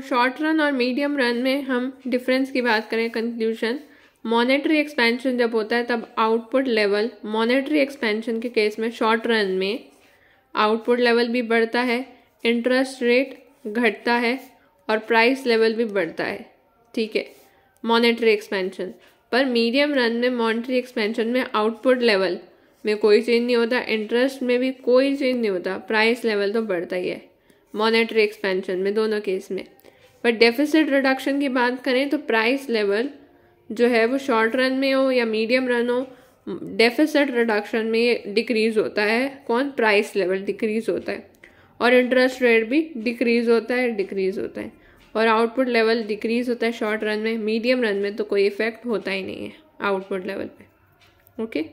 Short run और medium run में हम डिफरेंस की बात करें कंक्लूजन मॉनेटरी एक्सपेंशन जब होता है, तब आउटपुट लेवल मॉनेटरी एक्सपेंशन के केस में शॉर्ट रन में आउटपुट लेवल भी बढ़ता है इंटरेस्ट रेट घटता है और प्राइस लेवल भी बढ़ता है, ठीक है? मॉनेटरी एक्सपेंशन पर मीडियम रन में मॉनेटरी एक्सपेंशन में आउटपुट लेवल में कोई चेंज नहीं होता इंटरेस्ट में भी कोई चेंज नहीं होता प्राइस लेवल तो बढ़ता ही है मॉनेटरी एक्सपेंशन में दोनों केस में। पर डेफिसिट रिडक्शन की बात करें तो प्राइस लेवल जो है वो शॉर्ट रन में हो या मीडियम रन हो डेफिसिट रिडक्शन में डिक्रीज होता है। कौन? प्राइस लेवल डिक्रीज होता है। और इंटरेस्ट रेट भी डिक्रीज होता है डिक्रीज होता है। और आउटपुट लेवल डिक्रीज होता है शॉर्ट रन में मीडियम रन में तो कोई इफ़ेक्ट होता ही नहीं है आउटपुट लेवल पे। ओके